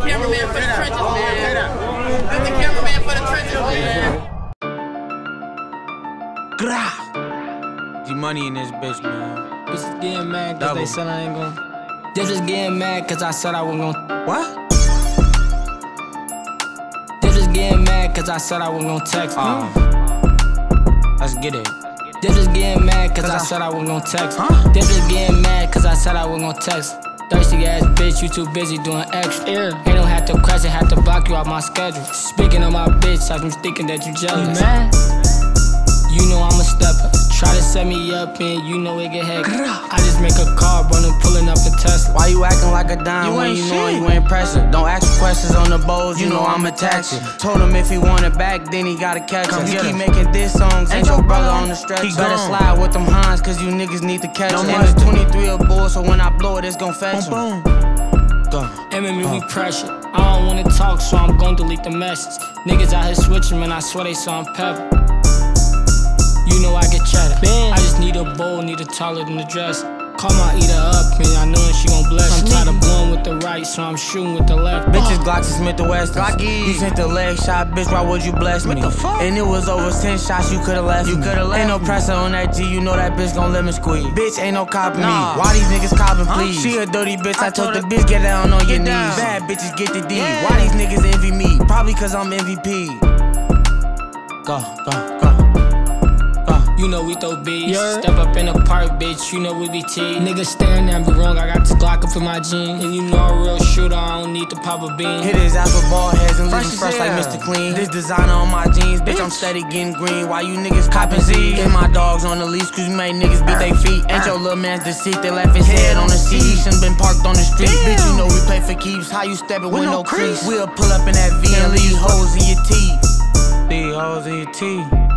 cameraman for the trenches, man. That's the cameraman for the trenches, man. Grah. G money in this bitch, man. Bitches getting mad cause Double. they said I ain't gon' They just getting mad cause I said I wasn't gon' What? They just getting mad cause I said I wasn't gon' text Uh, let's get it. They is getting mad cause, Cause I, I- said I wasn't gon' text Huh? They is getting mad cause I said I wasn't gon' text Thirsty ass bitch, you too busy doing extra. Yeah. Ain't don't have to crash it, have to block you out my schedule. Speaking of my bitch, I'm thinking that you jealous. Man. You know I'm a stepper. Try to set me up and you know it get hectic. I just make a car, run and pulling up a Tesla. Why you acting like a dime You when ain't you know you ain't pressure? Don't ask questions on the bowls, you know I'ma tax you. Told him if he want it back, then he gotta catch Come us. You get keep him. making diss songs, ain't Ain't your your brother brother on the stretch. He Better gone. slide with them Hans, cause you niggas need to catch No us. more. And it's 23 a bull, so when I blow it, it's gon' fetch him. Boom, boom. Go. MMA, we pressure. I don't wanna talk, so I'm gon' delete the message. Niggas out here switching, man, I swear they saw I'm pepper. You know I get cheddar. I just need a bowl, need a taller than the dress. Call my eater up, and I know she gon' bless. I'm tired of blowing with the right, so I'm shooting with the left. Bitches Glocks and Smith the West. Glocky. You sent the leg shot, bitch. Why would you bless me? the fuck? And it was over 10 shots, you could've left You coulda left Ain't no pressure on that G, you know that bitch gon' let me squeeze. Bitch, ain't no copping Nah. me. Why these niggas copping, Huh? please? She a dirty bitch, I, I told told the bitch, get down on your Get knees. Bad bitches get the D. Yeah. Why these niggas envy me? Probably cause I'm MVP. Go, go, go. You know we throw beats. Step up in the park, bitch. You know we be T. Niggas staring at me wrong. I got this Glock up in my jeans. And you know I'm a real shooter. I don't need to pop a bean. Hit his ass with ball heads and leave Fresh him fresh like. Mr. Clean. This designer on my jeans, bitch, I'm steady getting green. Why you niggas copping Z's? And my dogs on the leash, cause you made niggas beat they feet. Ain't your little man's deceit, they left his head on the seat. He shouldn't been parked on the street. Damn. Bitch, you know we play for keeps. How you steppin' with, With no no crease? crease. We'll pull up in that V and leave hoes in your teeth. Leave hoes in your teeth.